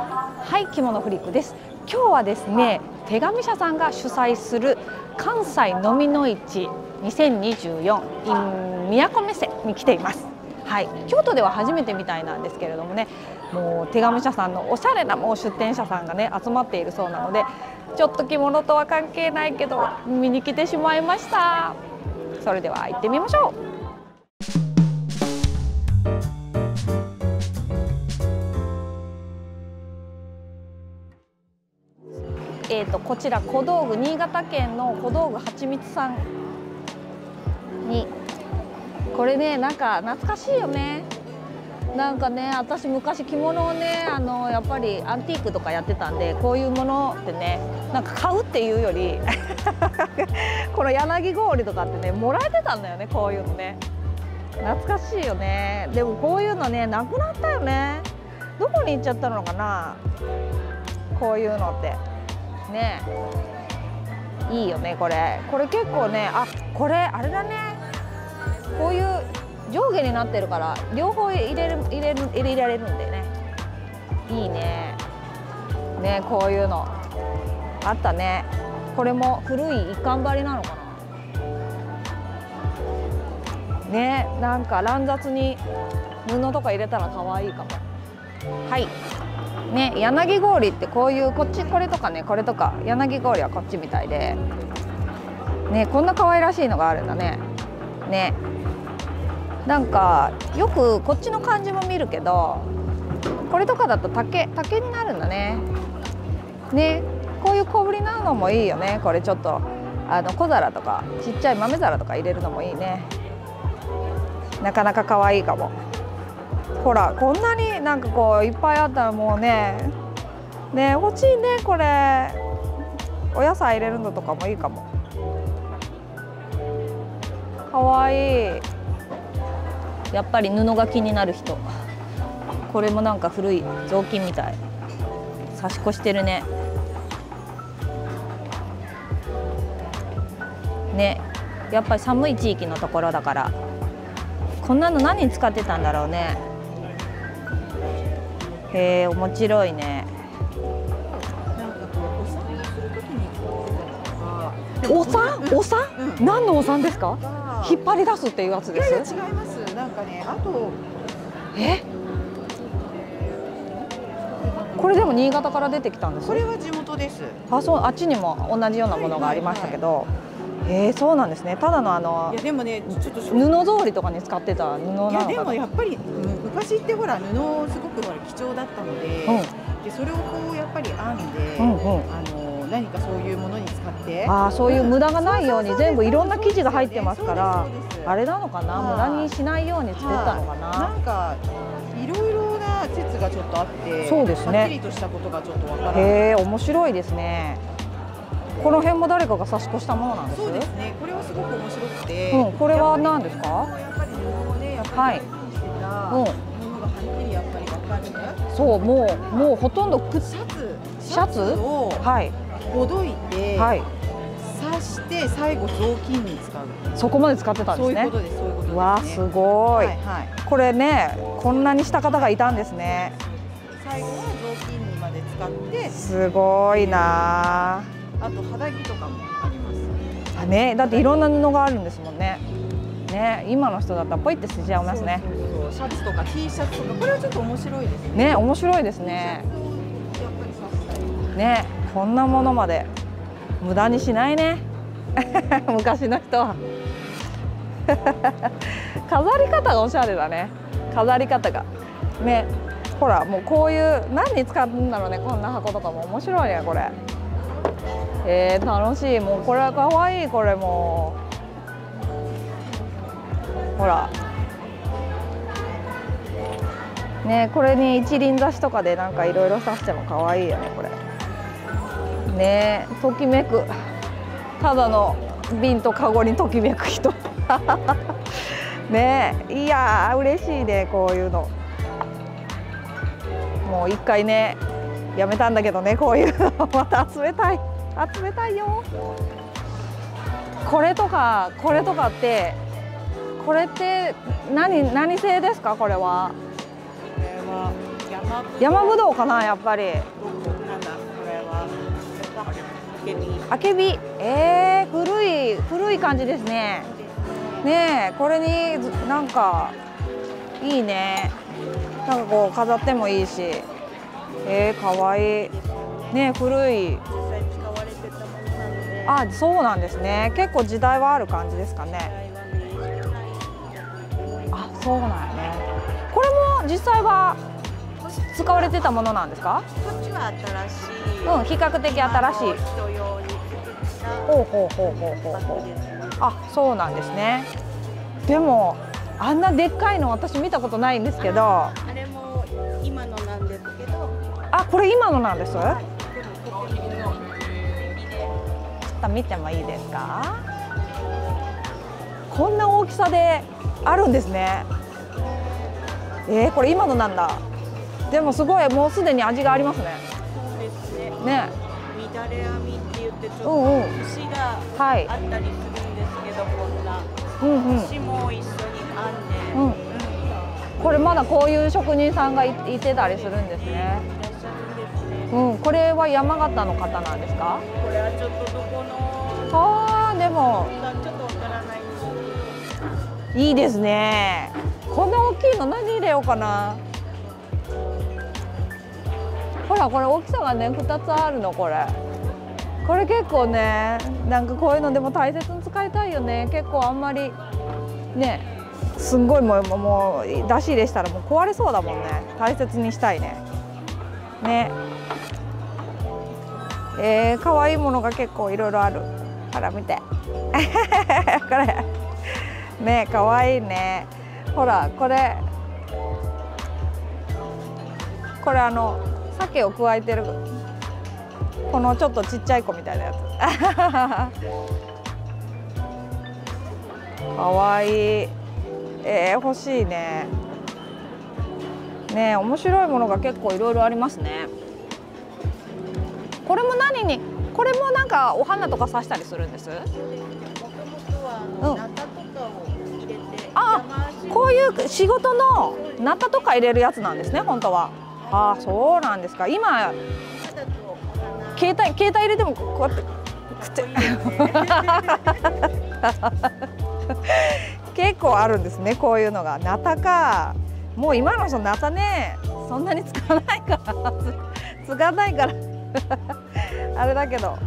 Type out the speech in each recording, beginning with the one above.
はい着物フリックです。今日はですね手紙社さんが主催する関西飲みの市2024 in 都目線に来ています。はい、京都では初めてみたいなんですけれどもねもう手紙社さんのおしゃれなもう出店者さんがね集まっているそうなのでちょっと着物とは関係ないけど見に来てしまいました。それでは行ってみましょう。えーと、こちら小道具新潟県の小道具はちみつさんに。これねなんか懐かしいよね。なんかね私昔着物をねあのやっぱりアンティークとかやってたんでこういうものってねなんか買うっていうより この柳氷とかってねもらえてたんだよねこういうのね。懐かしいよね。でもこういうのねなくなったよね。どこに行っちゃったのかなこういうのって。ね。いいよねこれ。これ結構ねあこれあれだね。こういう上下になってるから両方入れる入れる入れられるんでね。いいね。ねこういうの。あったね。これも古い一貫張りなのかな。ねなんか乱雑に布とか入れたら可愛いかも。はい。ね柳氷ってこういうこっちこれとかねこれとか柳氷はこっちみたいでねこんな可愛らしいのがあるんだね。ね。なんかよくこっちの感じも見るけどこれとかだと竹竹になるんだね。ね。こういう小ぶりなのもいいよね。これちょっとあの小皿とかちっちゃい豆皿とか入れるのもいいね。なかなか可愛いかも。ほらこんなになんかこういっぱいあったらもうねね欲しいねこれお野菜入れるのとかもいいかも。かわいい。やっぱり布が気になる人。これもなんか古い雑巾みたい。差し越してるね。ねやっぱり寒い地域のところだから。こんなの何に使ってたんだろうね。へえ面白いね。お産お産、うん、何のお産ですか？引っ張り出すっていうやつです？い違います。なんかねあとえ？これでも新潟から出てきたんです？これは地元です。あそうあっちにも同じようなものがありましたけど、はい。はいはいえー、そうなんですね。ただのあのいやでもねちょっと布通りとかに使ってた布なのかいやでもやっぱり昔ってほら布すごくほら貴重だったので、うん、でそれをこうやっぱり編んで、うんうん、あの何かそういうものに使って。ああそういう無駄がないように全部いろんな生地が入ってますからあれなのかな？無駄にしないように作ったのかな？なんかいろいろな説がちょっとあってそうですね。はっきりとしたことがちょっとわからない。へえ面白いですね。この辺も誰かが差し越したものなんです？そうですね。これはすごく面白くて、うん、これは何ですか？やっぱり布をね、やっぱりしてた、うん、ぱりわかる。そう、もうもうほとんどくシャツ？シャツ？をはいほどいて、はい、刺して最後雑巾に使う。そこまで使ってたんですね。そういうことです。そういうことです、ね。わあすごい,、はいはい。これねこんなにした方がいたんですね。最後は雑巾にまで使って。すごいな。あと肌着とかもあります。あね、だっていろんな布があるんですもんね。ね、今の人だったらポイって捨てちゃいますね。そうそうシャツとか T シャツとかこれはちょっと面白いですね。ね、面白いですね。ね、こんなものまで無駄にしないね。昔の人は。飾り方がおしゃれだね。飾り方が。ね、ほらもうこういう何に使うんだろうねこんな箱とかも面白いねこれ。えー、楽しいもうこれは可愛いこれもほらねこれに一輪挿しとかでなんかいろいろ刺しても可愛いよねこれ。ねときめく。ただの瓶とカゴにときめく人。ねいや嬉しいねこういうの。もう一回ねやめたんだけどねこういうの。また集めたい。集めたいよ。これとかこれとかってこれって何何製ですかこれは？山ぶどうかなやっぱり。あけび。えー、古い古い感じですね。ねえこれになんかいいね。なんかこう飾ってもいいし。えー、かわいい。ねえ古い。実際使われてたものなのであそうなんですね。結構時代はある感じですかね。あそうなんやね。これも実際は使われてたものなんですか？こっちは新しい。うん比較的新しい。人用にほうほうほうほうほうバほう。あそうなんですね。でもあんなでっかいの私見たことないんですけど。ああれも今のなんですけど。これ今のなんです？ちょっと見てもいいですか？こんな大きさであるんですね。えー、これ今のなんだ？でもすごいもうすでに味がありますね。そうですね。ね。乱れ編みって言ってちょっとうんうん。節がはい。あったりするんですけどこんな。うんうん。節も一緒に編んで、うん。うんこれまだこういう職人さんがいいてたりするんですね。いらっしゃるんですね。うん。これは山形の方なんですか？これはちょっとどこのあーでも。かちょっとわからないんですいいですね。こんな大きいの何入れようかなほらこれ大きさがね2つあるのこれ。これ結構ねなんかこういうのでも大切に使いたいよね。結構あんまりねすんごいもうもう出し入れしたらもう壊れそうだもんね。大切にしたいね。ね。えー、可愛いものが結構いろいろある。ほら見て。これ。ね可愛いね。ほらこれ。これあの鮭を加えてる。このちょっとちっちゃい子みたいなやつ。可愛いえー、欲しいね。ね面白いものが結構いろいろありますね。これも何にこれもなんかお花とか刺したりするんです？あこういう仕事のナタとか入れるやつなんですね本当はああそうなんですか。今携帯携帯入れてもこうやって 結構あるんですねこういうのが。ナタか。もう今のそのナタねそんなに使わないから使わないから。あれだけど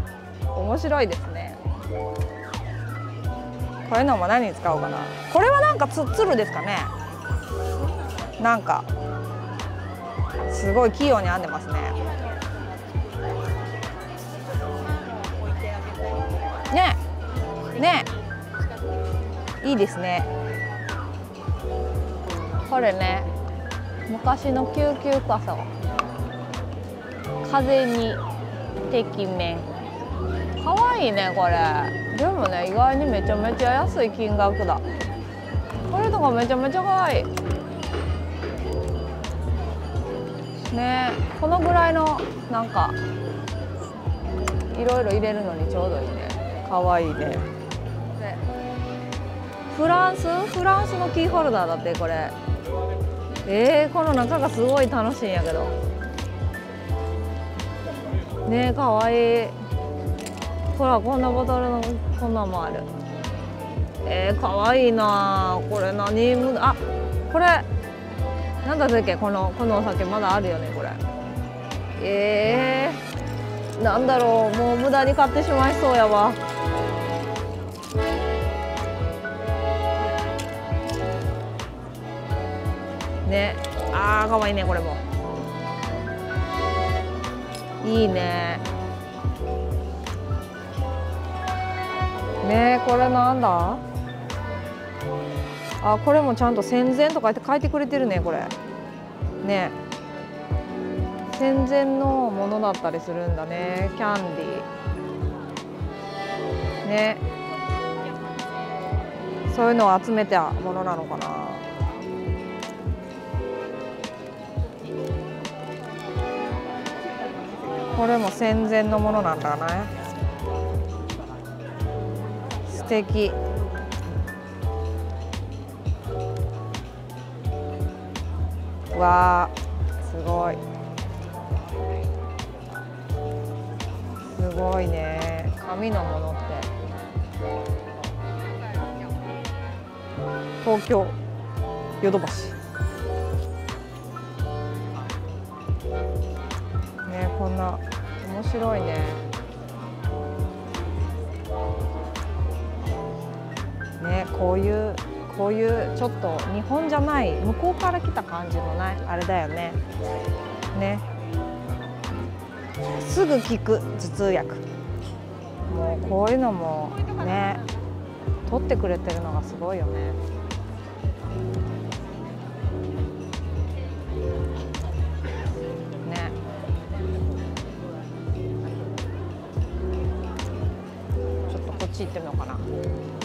面白いですね。こういうのも何に使おうかな。これはなんかつつるですかね。なんか。すごい器用に編んでますね。ね。ね。いいですね。これね昔の救急傘風にてきめん。かわいいねこれ。でもね意外にめちゃめちゃ安い金額だ。これとかめちゃめちゃかわいい。ね。このぐらいのなんかいろいろ入れるのにちょうどいいね。かわいいね。でフランス？フランスのキーホルダーだってこれ。えー、この中がすごい楽しいんやけど。ねえかわいい。ほらこんなボトルのこんなんもある。えー、かわいいなこれ何？むあこれなんだっけこのこのお酒まだあるよねこれ。えー、なんだろうもう無駄に買ってしまいそうやわ。ね。あーかわいいねこれも。いいね。ねこれなんだ？あこれもちゃんと戦前とかって書いてくれてるねこれ。ね。戦前のものだったりするんだねキャンディー。ね。そういうのを集めたものなのかな。これも戦前のものなんだね。素敵。わあすごいすごいね。紙のものって。東京ヨドバシ。ねこんな面白いね。ねこういうこういうちょっと日本じゃない向こうから来た感じのないあれだよね。ね。すぐ効く頭痛薬。もうこういうのもね取ってくれてるのがすごいよね。ね。ちょっとこっち行ってみようかな。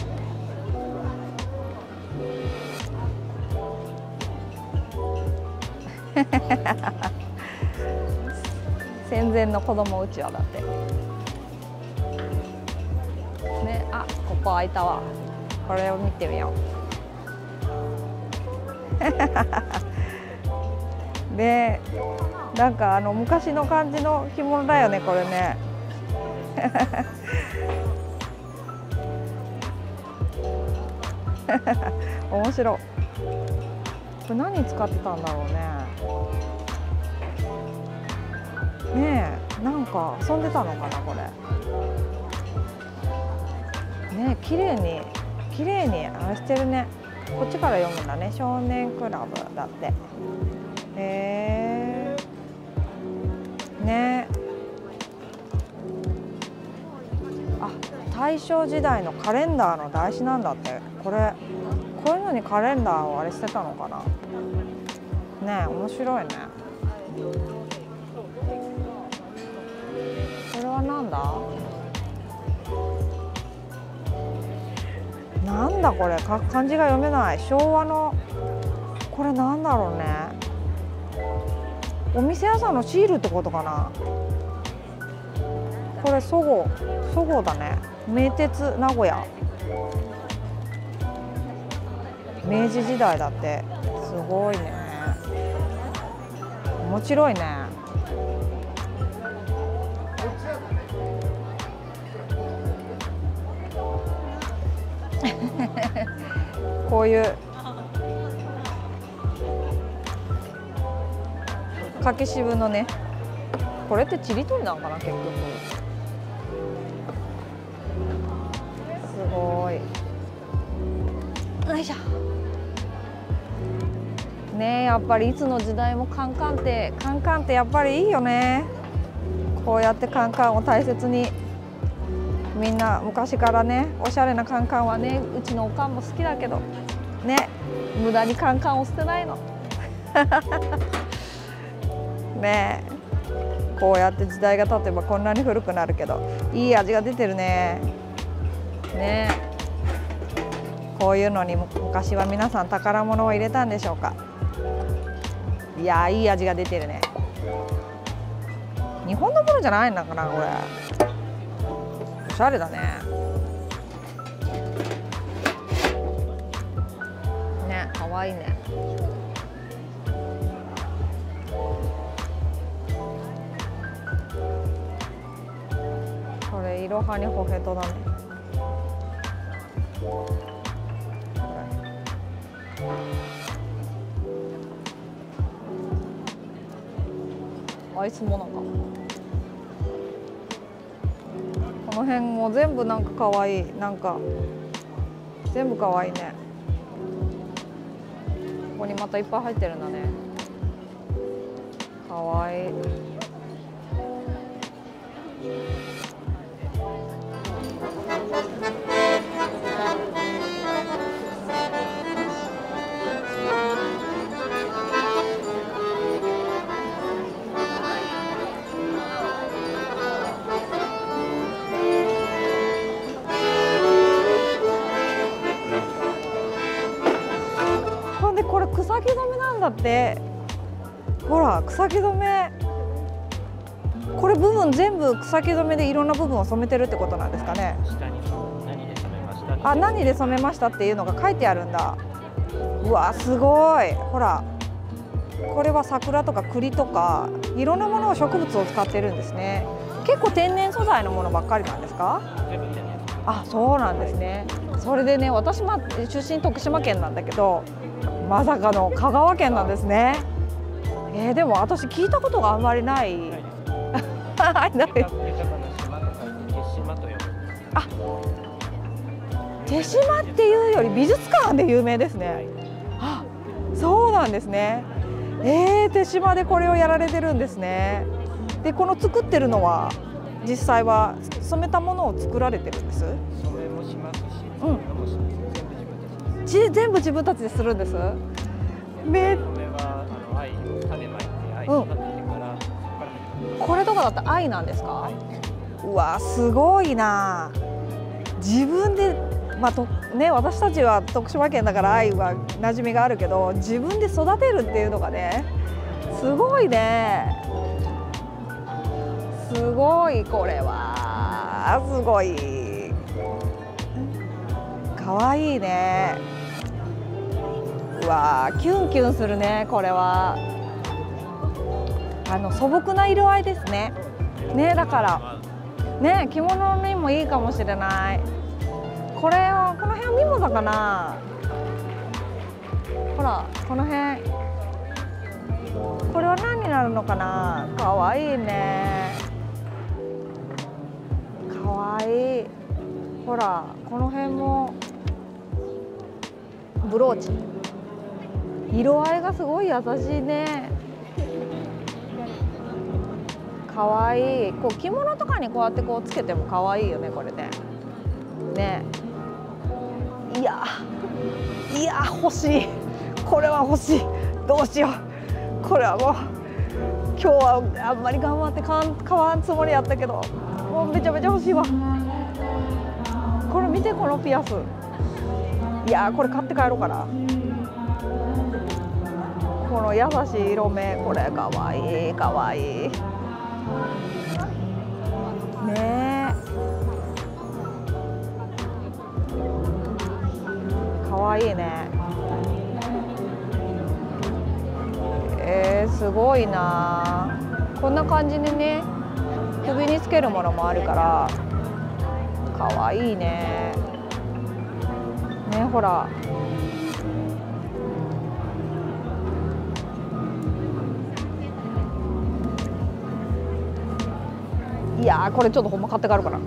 戦前の子供うちわだって。ねあここ開いたわ。これを見てみよう。でなんかあの昔の感じの着物だよねこれね。面白これ何使ってたんだろうね。ねえなんか遊んでたのかなこれ。ねえ綺麗に綺麗にあれしてるね。こっちから読むんだね。少年クラブだって。へえ。大正時代のカレンダーの台紙なんだって。これこういうのにカレンダーをあれしてたのかな。ねえ面白いね。これはなんだ？なんだこれ？か漢字が読めない。昭和のこれなんだろうね。お店屋さんのシールってことかな。これそごそごだね。名鉄名古屋。明治時代だって。すごいね。面白いね。こういう。掛け渋のね。これってちりとりなのかな結局。ごい。よいしょ。ねえやっぱりいつの時代もカンカンってカンカンってやっぱりいいよね。こうやってカンカンを大切に。みんな昔からねおしゃれなカンカンはねうちのおかんも好きだけど。ね無駄にカンカンを捨てないの。ねえ。こうやって時代が経てばこんなに古くなるけど。いい味が出てるね。ね。こういうのに昔は皆さん宝物を入れたんでしょうか。いやいい味が出てるね。日本のものじゃないのかなこれ。おしゃれだね。ねかわいいね。これいろはにほへとだね。アイスもなんかこの辺も全部なんか可愛い。なんか全部可愛いね。ここにまたいっぱい入ってるんだね。可愛い。ほんでこれ草木染めなんだって。ほら草木染め。これ部分全部草木染めでいろんな部分を染めてるってことなんですかね。あ何で染めましたっていうのが書いてあるんだ。うわすごい。ほらこれは桜とか栗とかいろんなものを植物を使ってるんですね。結構天然素材のものばっかりなんですか？あそうなんですね。それでね私ま出身徳島県なんだけどまさかの香川県なんですね。えー、でも私聞いたことがあんまりない。な手島っていうより美術館で有名ですね、はい。あそうなんですね。えー、手島でこれをやられてるんですね。でこの作ってるのは実際は染めたものを作られてるんです？染めもしますし、うん。全部自分たちです。ち全部自分たちでするんです？め染めはあの藍を種まいて藍うん。育ててから、そこれとかだって愛なんですか、うわすごいな。自分でまあとね私たちは徳島県だから愛は馴染みがあるけど自分で育てるっていうのがねすごいね。すごいこれは。すごい。かわいいね。うわキュンキュンするねこれは。あの素朴な色合いですね。ねだから。ね着物にもいいかもしれない。これはこの辺はミモザかなほらこの辺。これは何になるのかな？かわいいね。かわいい。ほらこの辺も。ブローチ。色合いがすごい優しいね。かわいい。こう着物とかにこうやってこうつけてもかわいいよねこれね。ね。いやいや欲しい。これは欲しい。どうしよう。これはもう今日はあんまり頑張って買わん買わんつもりやったけどもうめちゃめちゃ欲しいわ。これ見てこのピアス。いやこれ買って帰ろうかな。この優しい色目。これかわいいかわいい。わいいね。えー、すごいな。こんな感じでね首につけるものもあるからかわいいね。ねほら。いやこれちょっとほんま買って帰るかな。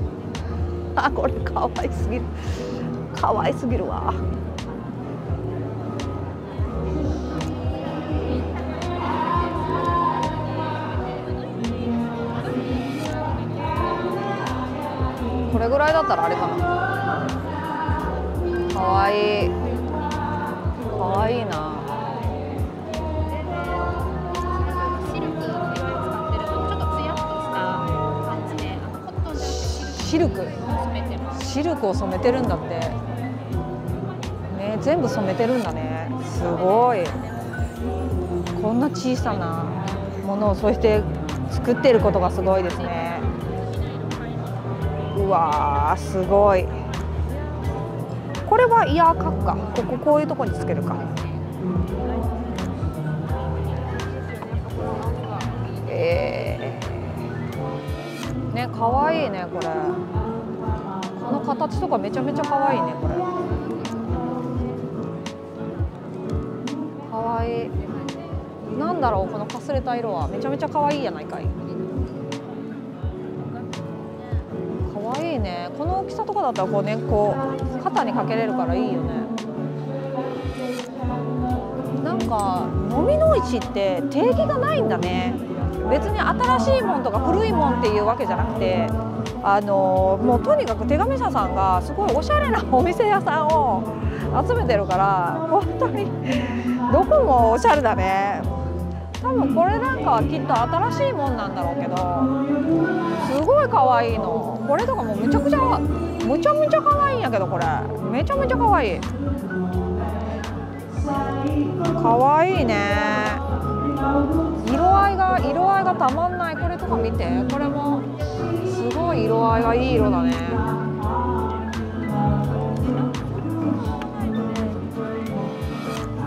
あこれかわいすぎる。かわいすぎるわ。だったらあれかな。かわいい。かわいいな。シルクシルクを染めてるんだって。ね全部染めてるんだね。すごい。こんな小さなものをそうして作ってることがすごいですねうわーすごい。これはイヤーカッカこここういうとこにつけるか。えー、ね可愛いいねこれ。この形とかめちゃめちゃ可愛いいねこれ。可愛いなんだろうこのかすれた色は。めちゃめちゃ可愛いやないかい。可愛いね。この大きさとかだったらこうねこう肩にかけれるからいいよね。なんか飲みの市って定義がないんだね。別に新しいもんとか古いもんっていうわけじゃなくてあのもうとにかく手紙社さんがすごいおしゃれなお店屋さんを集めてるから本当にどこもおしゃれだね。多分これなんかはきっと新しいもんなんだろうけどすごい可愛いの。これとかもうむちゃくちゃむちゃむちゃ可愛いんやけどこれ。めちゃめちゃ可愛い。可愛いね。色合いが色合いがたまんない。これとか見て。これもすごい色合いがいい色だね。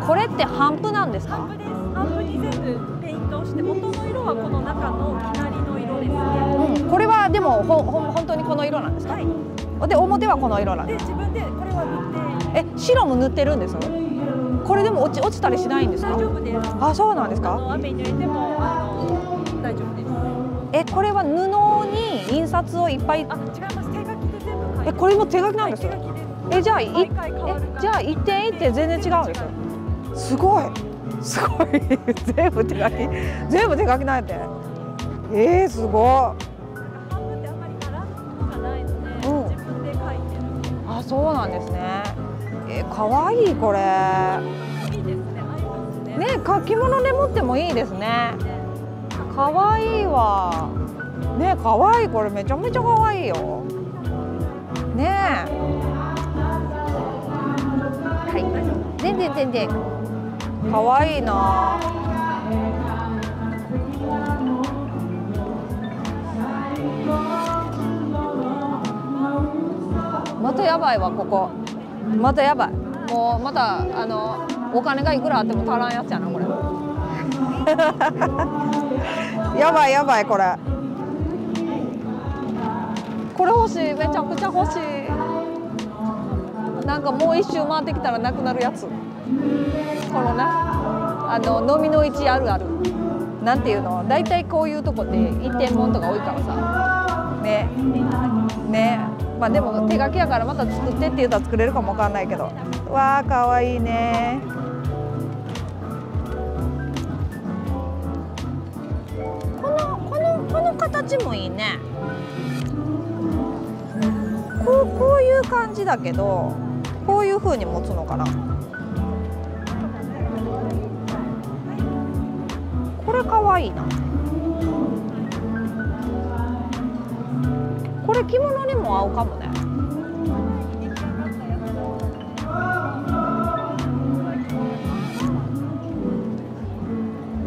これって帆布なんですか？本当に全部ペイントをして元の色はこの中のきなりの色ですね。うん、これはでもほほ本当にこの色なんですか、はい。で表はこの色なんでです自分でこれは塗ってえ白も塗ってるんです？これでも落ち落ちたりしないんですか？大丈夫です。あそうなんですあかの雨に濡れてもあの大丈夫です。えこれは布に印刷をいっぱいあ違います。手書きで全部書いて。えこれも手書きなんですはい。えじゃあいえじゃあ一点一点全然違うんです？よすごいすごい。全部手書き。全部手書きなんやて。えー、すごい。うん。あそうなんですね。えー、かわいいこれ。ね。書き物で持ってもいいですね。かわいいわ。ねかわいい。これめちゃめちゃかわいいよ。ねえ。はい。全然全然かわいいな。またやばいわここ。またやばい。もうまたあのお金がいくらあっても足らんやつやなこれ。やばいやばいこれ。これ欲しいめちゃくちゃ欲しい。なんかもう一周回ってきたらなくなるやつこのなあの飲みの市あるある。なんていうの？大体こういうとこって一点物とか多いからさ。ね。ね。まあでも手書きやからまた作ってって言ったら作れるかもわかんないけど。わあかわいいね。このこのこの形もいいね。こうこういう感じだけどこういう風に持つのかな。これかわいいな。これ着物にも合うかもね。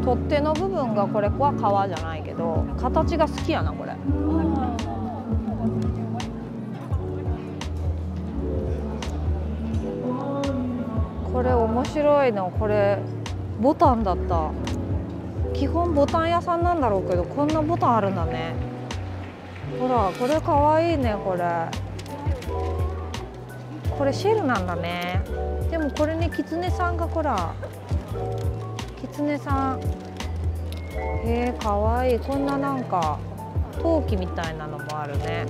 取っ手の部分がこれは革じゃないけど形が好きやなこれ。これ面白いの。これボタンだった。基本ボタン屋さんなんだろうけどこんなボタンあるんだね。ほらこれかわいいねこれ。これシェルなんだね。でもこれねキツネさんがほら。キツネさん。へえかわいい。こんななんか陶器みたいなのもあるね。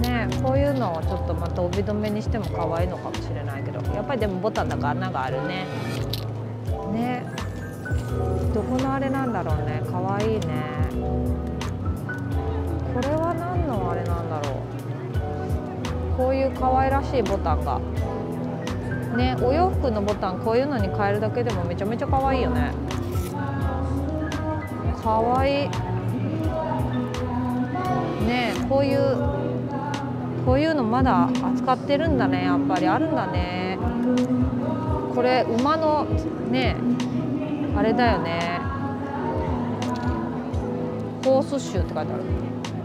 ねこういうのをちょっとまた帯留めにしても可愛いのかもしれないけど。やっぱりでもボタンだから穴があるね。ね。どこのあれなんだろうね。可愛いね。これは何のあれなんだろう。こういう可愛らしいボタンが。ねお洋服のボタンこういうのに変えるだけでもめちゃめちゃ可愛いよね。可愛い。ねこういうこういうのまだ扱ってるんだね。やっぱりあるんだね。これ馬のねあれだよね。ホースシューって書いてある。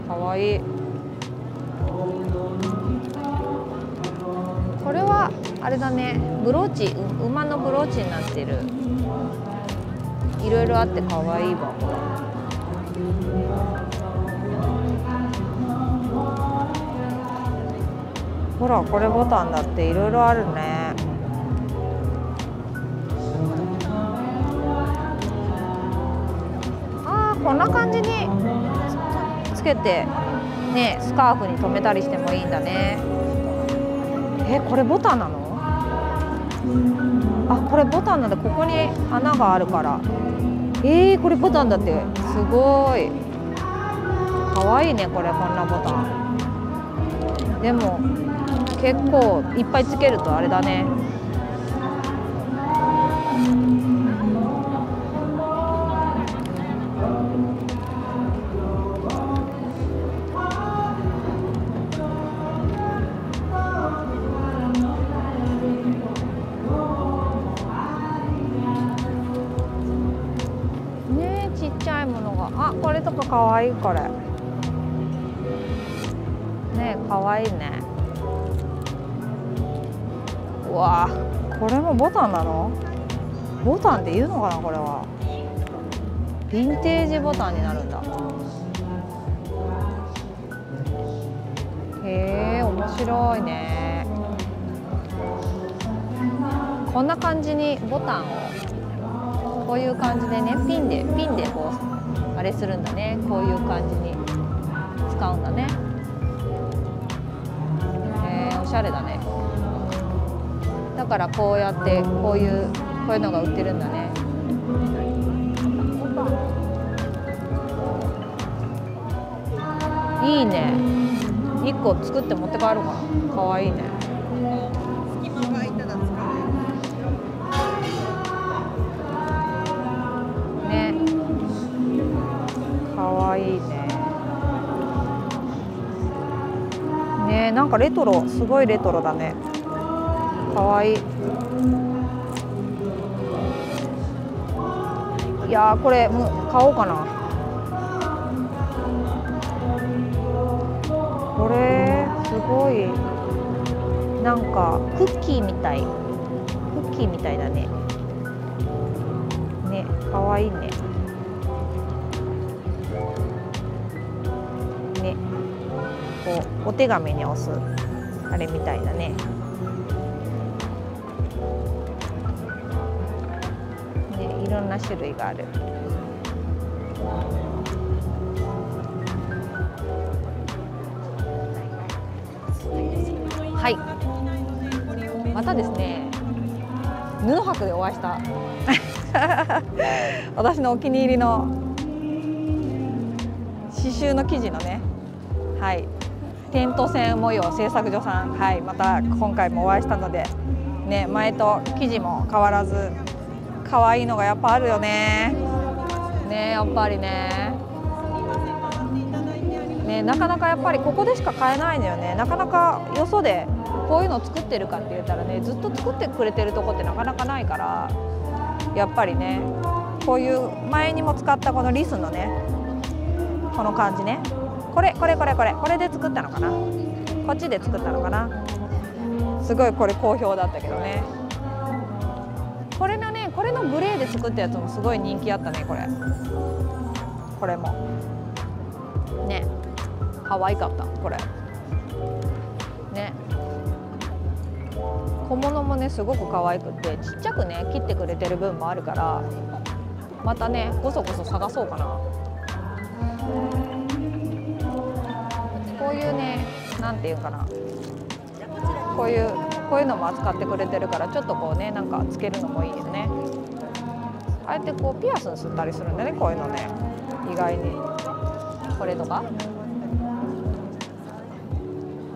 かわいい。これはあれだね。ブローチ馬のブローチになってる。いろいろあってかわいいわ。これほらこれボタンだっていろいろあるね。こんな感じにつけてねスカーフに留めたりしてもいいんだね。えこれボタンなの？あこれボタンなんだ。ここに穴があるから。えー、これボタンだって。すごい。かわいいねこれこんなボタン。でも結構いっぱいつけるとあれだね。ものが。あこれとかかわいいこれ。ねえかわいいね。うわこれもボタンなの？ボタンって言うのかなこれは。ヴィンテージボタンになるんだ。へえ面白いね。こんな感じにボタンを。こういう感じでねピンでピンでこうあれするんだね。こういう感じに。使うんだね。へえおしゃれだね。だからこうやってこういうこういうのが売ってるんだね。いいね。一個作って持って帰ろうかな。かわいいね。なんかレトロすごいレトロだね。かわいい。いやーこれもう買おうかな。これすごい。なんかクッキーみたい。クッキーみたいだね。ねかわいいね。ねお手紙に押す。あれみたいだね。ねいろんな種類がある。はい。またですね布博でお会いした。私のお気に入りの刺繍の生地のね。はい。テント線模様製作所さんはいまた今回もお会いしたのでね前と生地も変わらず可愛いのがやっぱあるよね。ねやっぱりね。ねなかなかやっぱりここでしか買えないのよね。なかなかよそでこういうの作ってるかって言ったらねずっと作ってくれてるとこってなかなかないからやっぱりねこういう前にも使ったこのリスのねこの感じね。これこれこれこれこれで作ったのかな？こっちで作ったのかな？すごいこれ好評だったけどね。これのねこれのグレーで作ったやつもすごい人気あったねこれ。これも。ね。可愛かったこれ。ね。小物もねすごく可愛くてちっちゃくね切ってくれてる分もあるからまたねごそごそ探そうかな。こういうねなんていうかな。こういうこういうのも扱ってくれてるからちょっとこうねなんかつけるのもいいよね。ああやってこうピアスにすったりするんだねこういうのね。意外に。これとか。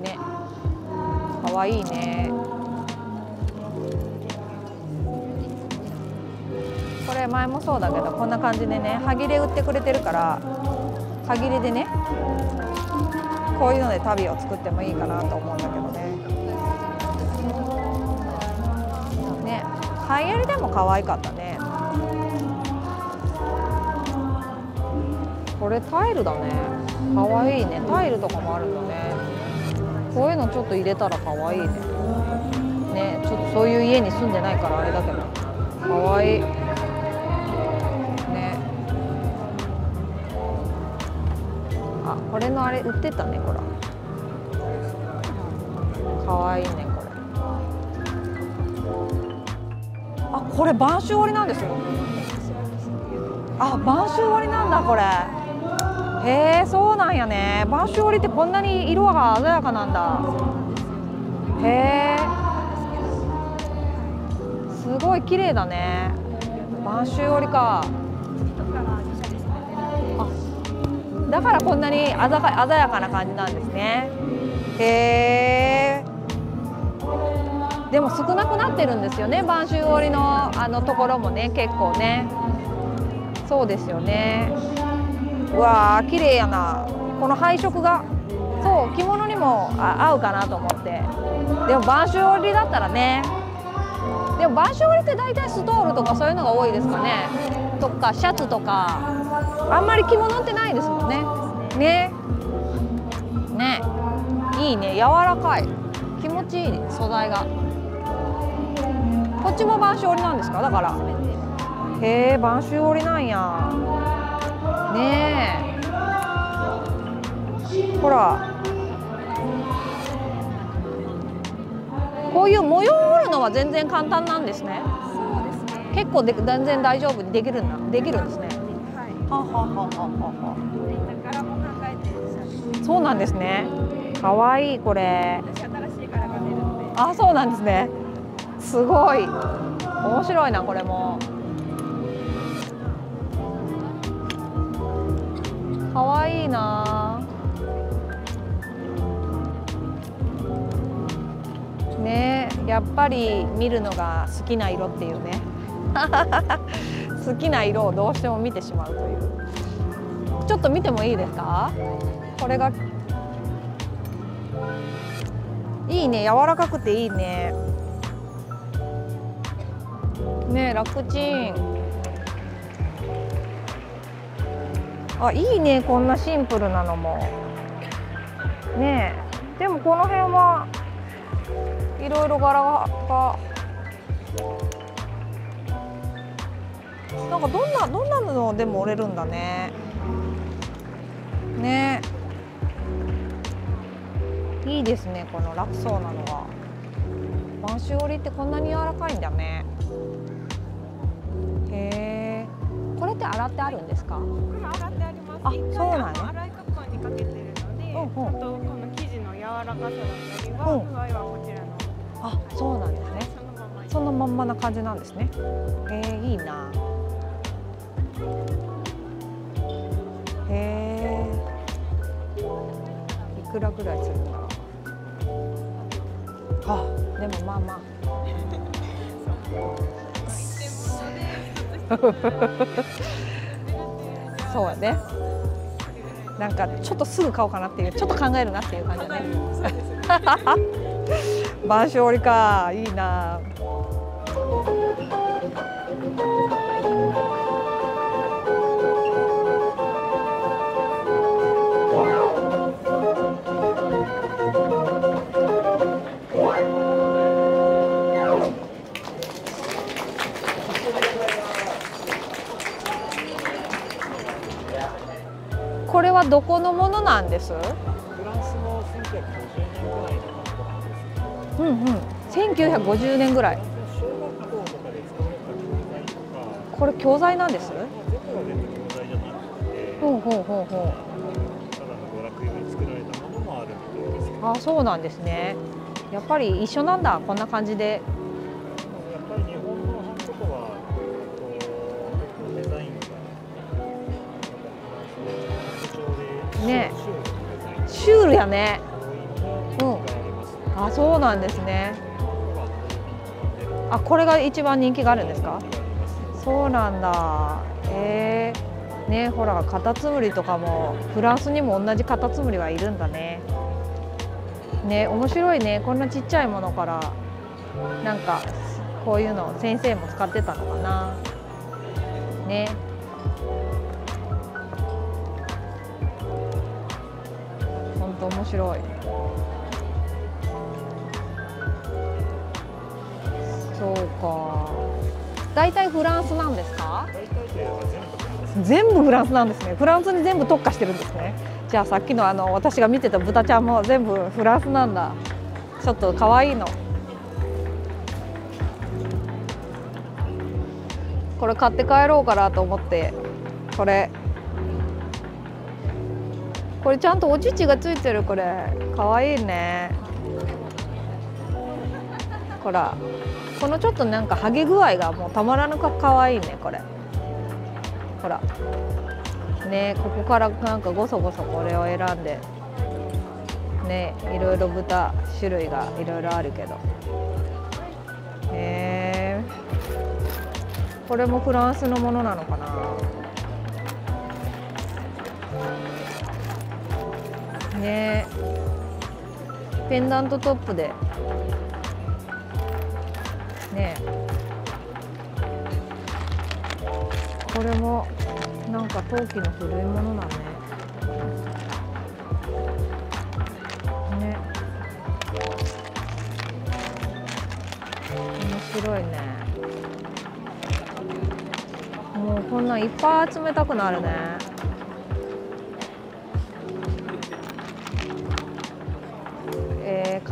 ね。かわいいね。これ前もそうだけどこんな感じでね歯切れ売ってくれてるから歯切れでねこういうので旅を作ってもいいかなと思うんだけどね。ね歯切れでも可愛かったね。これタイルだね。可愛いね。タイルとかもあるんだね。こういうのちょっと入れたら可愛いね。ねちょっとそういう家に住んでないからあれだけど。可愛い。ねれのあれ売ってたねこれ可愛いねこれ。あこれ播州織なんですよあ播州織なんだこれ。へえそうなんやね。播州織ってこんなに色が鮮やかなんだ。へえ。すごい綺麗だね。播州織か。だからこんなに鮮やかな感じなんですね。へえでも少なくなってるんですよね播州織のあのところもね結構ね。そうですよね。うわー綺麗やな。この配色が。そう着物にも合うかなと思って。でも播州織だったらね。でも播州織って大体ストールとかそういうのが多いですかね。とかシャツとか。あんまり着物ってないですもんね。ね。ね。いいね。柔らかい。気持ちいい素材が。こっちも播州織なんですか？だから。へえ播州織なんや。ねえ。ほら。こういう模様を織るのは全然簡単なんですね。そうですね。結構で全然大丈夫にできるんだできるんですね そうなんですね。かわいいこれ。あそうなんですね。すごい。面白いなこれも。かわいいな。ねえやっぱり見るのが好きな色っていうね 好きな色をどうしても見てしまうという。ちょっと見てもいいですか？これが。いいね。柔らかくていいね。ね楽ちん。あいいね。こんなシンプルなのも。ねでもこの辺は。いろいろ柄がなんかどんなどんなのでも折れるんだね。ね。いいですねこの楽そうなのが播州織ってこんなに柔らかいんだね。へえ。これって洗ってあるんですか？これ洗ってあります。あそうなの？洗いカップにかけてるので、うんうん。あとこの生地の柔らかさだったりは、うん。具合はこちらの。あそうなんですね。そのまんまな感じなんですね。へえいいなへえいくらぐらいするんだろう。あでもまあまあ。そうやね。なんかちょっとすぐ買おうかなっていうちょっと考えるなっていう感じだね。晩鐘織か。いいなはどこのものなんです？フランスの1950年ぐらいのうんうん。1950年ぐらい。これ教材なんです？ほうほうほうほただの娯楽用に作られたものもあるみたいであそうなんですね。やっぱり一緒なんだ。こんな感じでやね多いので人気があ。そうなんですね。あこれが一番人気があるんですか？そうなんだ。えー、ねほらカタツムリとかもフランスにも同じカタツムリはいるんだね。ね面白いね。こんなちっちゃいものからなんかこういうの先生も使ってたのかな。ね。白い。そうか。大体フランスなんですか？全部フランス全部フランスなんですね。フランスに全部特化してるんですね。じゃあさっきのあの私が見てた豚ちゃんも全部フランスなんだ。ちょっと可愛いの。これ買って帰ろうかなと思ってこれ。これちゃんとお乳がついてるこれ。可愛いいね。ほら。このちょっとなんかハゲ具合がもうたまらぬか可愛いねこれ。ほら。ねここからなんかごそごそこれを選んで。ねいろいろ豚種類がいろいろあるけど。へえ。これもフランスのものなのかな。ねペンダントトップでねこれもなんか陶器の古いものだね。ね。面白いね。のいっぱい集めたくなるね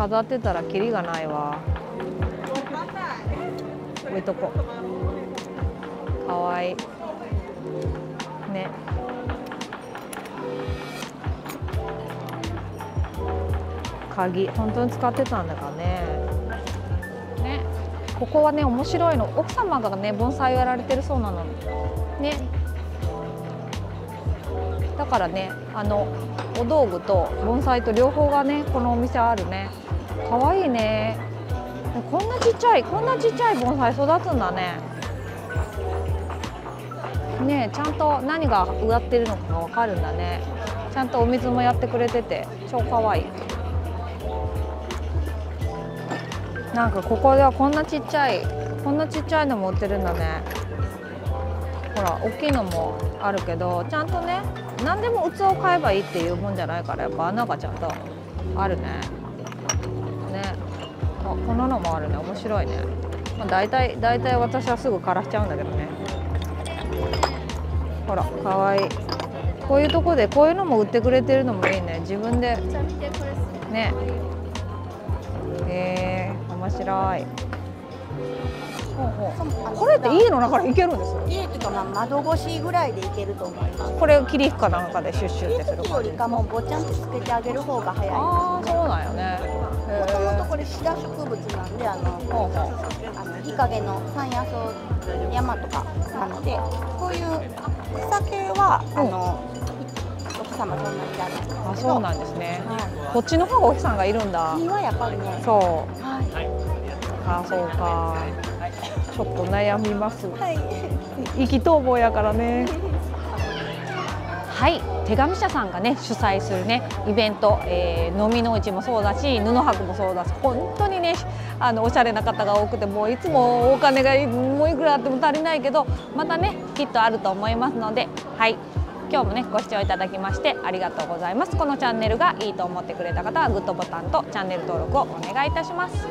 飾ってたらキリがないわ。置いとこ。かわいい。ね。鍵。本当に使ってたんだからね。ね。ここはね面白いの。奥様がね盆栽をやられてるそうなのね。だからねあのお道具と盆栽と両方がねこのお店あるね。かわいいね。こんなちっちゃいこんなちっちゃい盆栽育つんだね。ねえちゃんと何が植わってるのかがわかるんだね。ちゃんとお水もやってくれてて超かわいい。なんかここではこんなちっちゃいこんなちっちゃいのも売ってるんだね。ほら大きいのもあるけどちゃんとね何でも器を買えばいいっていうもんじゃないからやっぱ穴がちゃんとあるね。こんなのもあるね。面白いね、まあ、大体大体私はすぐ枯らしちゃうんだけどね。ほらかわい。いこういうとこでこういうのも売ってくれてるのもいいね。自分で。ね。えー、面白い。これって家の中でいけるんです家っていうかまあ窓越しぐらいでいけると思います。これ切りかなんかでシュッシュってする時よりかもうぼちゃんとつけてあげる方が早いああそうなんよね。へもともとー。これシダ植物なんであのほうほう。あの日陰の山野草山とかなのでこういう草系はあのお日様そんなにいらなあそうなんですね。はこっちの方がお日さんがいるんだ。い実はやっぱりね。そう。はい。あそうかちょっと悩みます。はい。意気投合やからね。はい。手紙社さんがね主催するねイベント、えー飲みの市もそうだし布博もそうだし本当にねあのおしゃれな方が多くてもういつもお金がもういくらあっても足りないけどまたねきっとあると思いますのではい。今日もねご視聴いただきましてありがとうございます。このチャンネルがいいと思ってくれた方はグッドボタンとチャンネル登録をお願いいたします